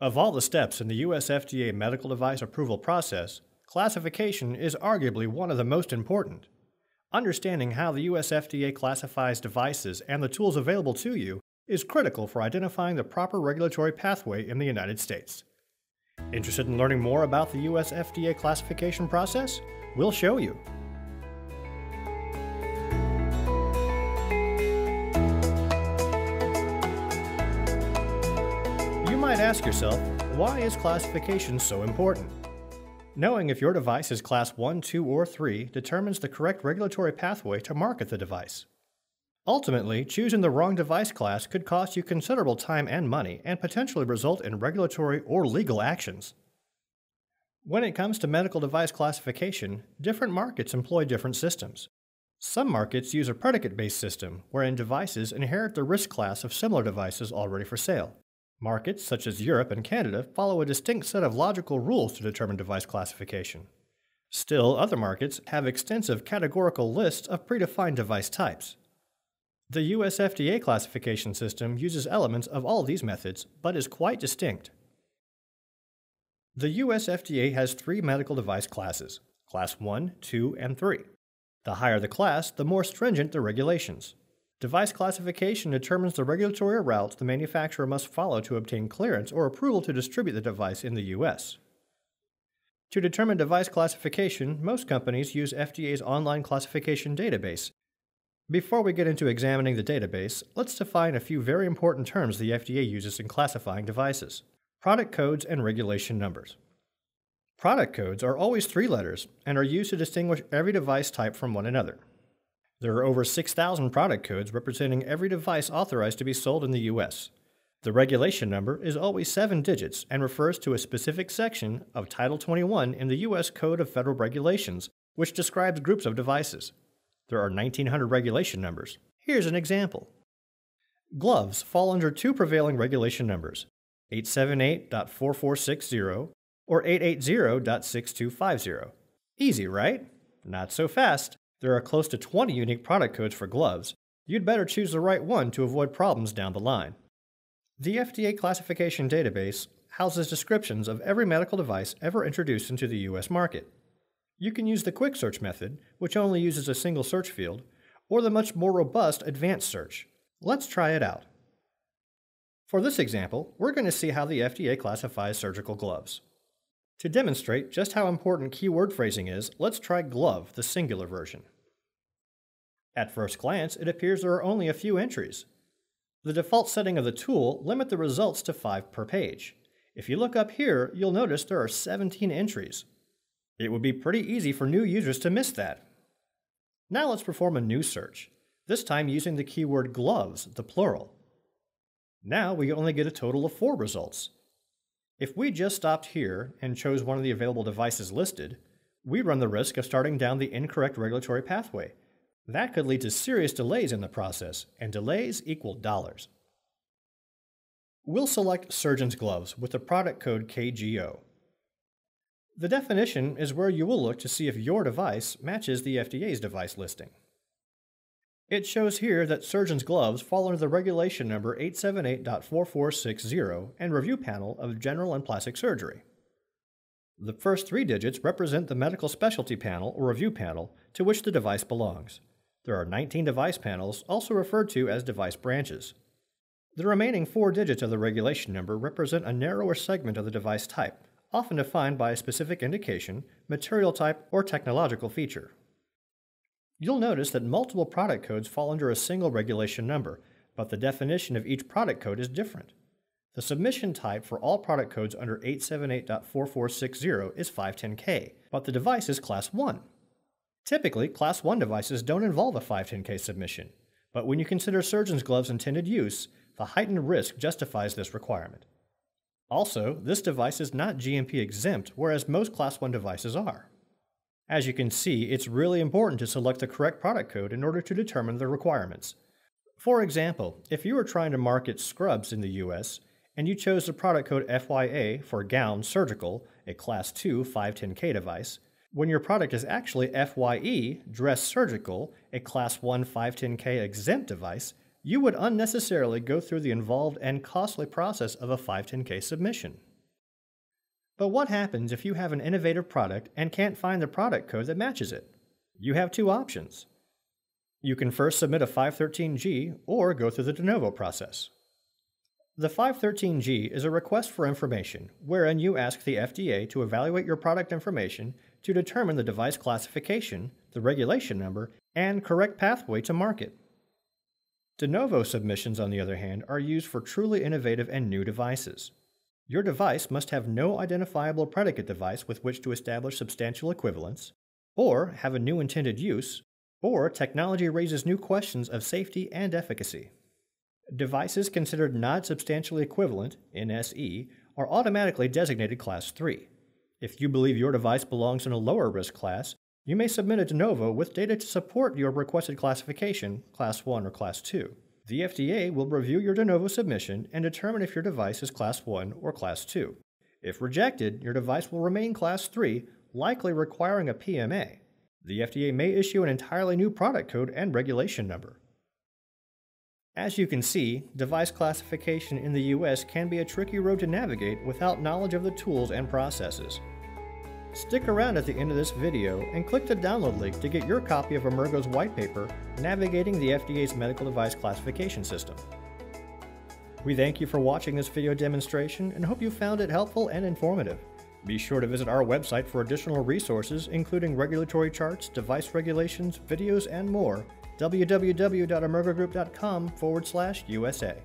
Of all the steps in the US FDA medical device approval process, classification is arguably one of the most important. Understanding how the US FDA classifies devices and the tools available to you is critical for identifying the proper regulatory pathway in the United States. Interested in learning more about the US FDA classification process? We'll show you. You might ask yourself, why is classification so important? Knowing if your device is Class 1, 2, or 3 determines the correct regulatory pathway to market the device. Ultimately, choosing the wrong device class could cost you considerable time and money and potentially result in regulatory or legal actions. When it comes to medical device classification, different markets employ different systems. Some markets use a predicate based system, wherein devices inherit the risk class of similar devices already for sale. Markets such as Europe and Canada follow a distinct set of logical rules to determine device classification. Still, other markets have extensive categorical lists of predefined device types. The US FDA classification system uses elements of all these methods, but is quite distinct. The US FDA has three medical device classes Class 1, 2, and 3. The higher the class, the more stringent the regulations. Device classification determines the regulatory routes the manufacturer must follow to obtain clearance or approval to distribute the device in the US. To determine device classification, most companies use FDA's online classification database, before we get into examining the database, let's define a few very important terms the FDA uses in classifying devices product codes and regulation numbers. Product codes are always three letters and are used to distinguish every device type from one another. There are over 6,000 product codes representing every device authorized to be sold in the U.S. The regulation number is always seven digits and refers to a specific section of Title 21 in the U.S. Code of Federal Regulations, which describes groups of devices. There are 1900 regulation numbers. Here's an example. Gloves fall under two prevailing regulation numbers 878.4460 or 880.6250. Easy, right? Not so fast. There are close to 20 unique product codes for gloves. You'd better choose the right one to avoid problems down the line. The FDA classification database houses descriptions of every medical device ever introduced into the U.S. market. You can use the quick search method, which only uses a single search field, or the much more robust advanced search. Let's try it out. For this example, we're going to see how the FDA classifies surgical gloves. To demonstrate just how important keyword phrasing is, let's try glove, the singular version. At first glance, it appears there are only a few entries. The default setting of the tool limit the results to 5 per page. If you look up here, you'll notice there are 17 entries, it would be pretty easy for new users to miss that. Now let's perform a new search, this time using the keyword gloves, the plural. Now we only get a total of four results. If we just stopped here and chose one of the available devices listed, we run the risk of starting down the incorrect regulatory pathway. That could lead to serious delays in the process, and delays equal dollars. We'll select surgeon's gloves with the product code KGO. The definition is where you will look to see if your device matches the FDA's device listing. It shows here that surgeon's gloves fall under the regulation number 878.4460 and review panel of general and plastic surgery. The first three digits represent the medical specialty panel or review panel to which the device belongs. There are 19 device panels, also referred to as device branches. The remaining four digits of the regulation number represent a narrower segment of the device type, often defined by a specific indication, material type, or technological feature. You'll notice that multiple product codes fall under a single regulation number, but the definition of each product code is different. The submission type for all product codes under 878.4460 is 510K, but the device is Class 1. Typically, Class 1 devices don't involve a 510K submission, but when you consider surgeon's gloves' intended use, the heightened risk justifies this requirement. Also, this device is not GMP exempt, whereas most Class 1 devices are. As you can see, it's really important to select the correct product code in order to determine the requirements. For example, if you were trying to market scrubs in the US and you chose the product code FYA for gown surgical, a Class 2 510K device, when your product is actually FYE dress surgical, a Class 1 510K exempt device, you would unnecessarily go through the involved and costly process of a 510K submission. But what happens if you have an innovative product and can't find the product code that matches it? You have two options. You can first submit a 513G or go through the de novo process. The 513G is a request for information wherein you ask the FDA to evaluate your product information to determine the device classification, the regulation number, and correct pathway to market. De novo submissions, on the other hand, are used for truly innovative and new devices. Your device must have no identifiable predicate device with which to establish substantial equivalence, or have a new intended use, or technology raises new questions of safety and efficacy. Devices considered not substantially equivalent, NSE, are automatically designated Class 3. If you believe your device belongs in a lower risk class, you may submit a de novo with data to support your requested classification, Class 1 or Class 2. The FDA will review your de novo submission and determine if your device is Class 1 or Class 2. If rejected, your device will remain Class 3, likely requiring a PMA. The FDA may issue an entirely new product code and regulation number. As you can see, device classification in the US can be a tricky road to navigate without knowledge of the tools and processes. Stick around at the end of this video and click the download link to get your copy of Emergo's white paper, Navigating the FDA's Medical Device Classification System. We thank you for watching this video demonstration and hope you found it helpful and informative. Be sure to visit our website for additional resources, including regulatory charts, device regulations, videos, and more www.emergogroup.com forward slash USA.